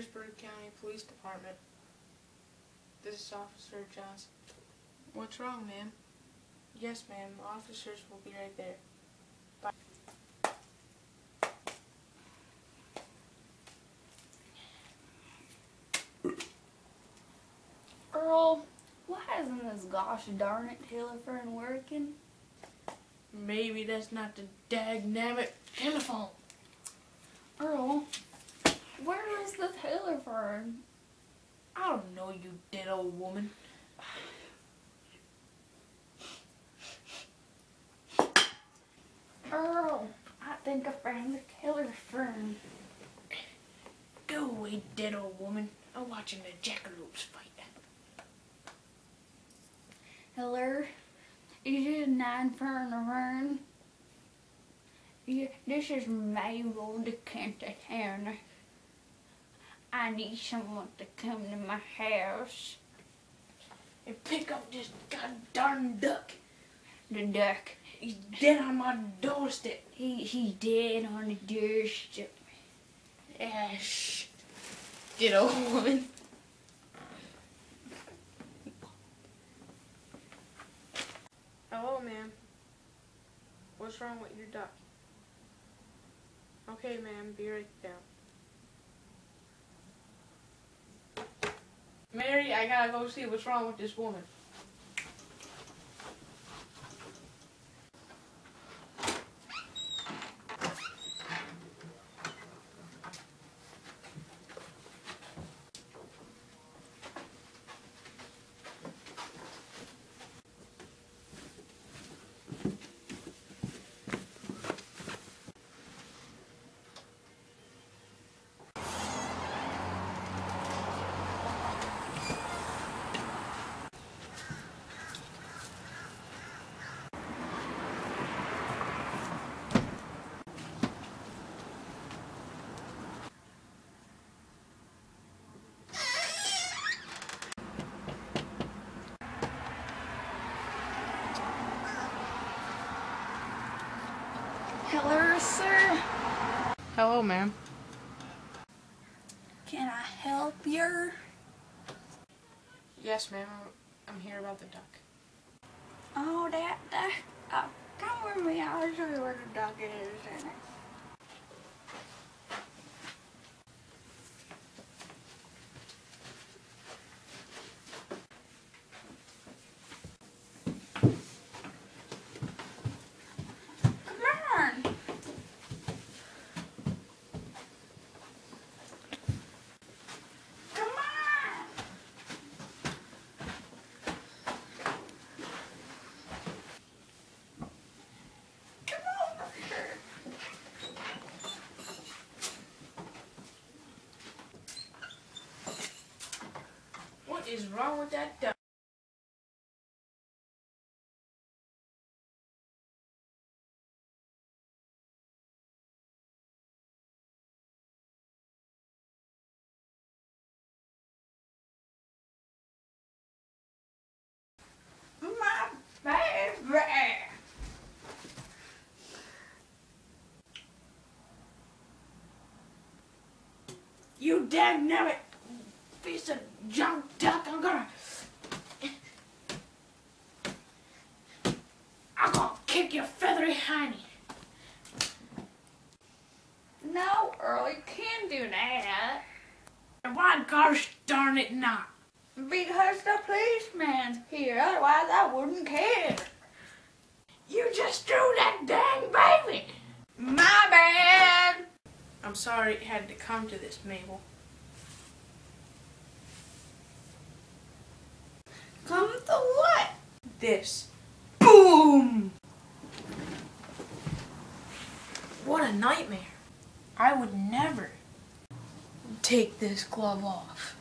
Petersburg County Police Department. This is Officer Johnson. What's wrong, ma'am? Yes, ma'am. Officers will be right there. Bye. Earl, why isn't this gosh darn it telephone working? Maybe that's not the dagnabbit telephone. Earl, where is the Taylor Fern? I don't know, you dead old woman. Earl, I think I found the Taylor Fern. Go away, dead old woman. I'm watching the jackalopes fight. Hello? Is it nine Fern phone Yeah, this is Mabel the Town. I need someone to come to my house. And pick up this goddamn duck. The duck. He's dead on my doorstep. He he's dead on the doorstep. Ash. Dead old woman. Hello, ma'am. What's wrong with your duck? Okay, ma'am, be right down. Mary, I gotta go see what's wrong with this woman. Hello, sir. Hello, ma'am. Can I help you? Yes, ma'am. I'm here about the duck. Oh, that, duck. Oh, come with me. I'll show you where the duck is. Is wrong with that baby. You dagnabbit piece of junk duck! I'm gonna. I'm gonna kick your feathery hiney. No, Earl, you can't do that. Why gosh darn it not? Because the policeman's here, otherwise I wouldn't care. You just threw that dang baby! My bad. I'm sorry it had to come to this, Mabel. Come to what? This. Boom! What a nightmare. I would never take this glove off.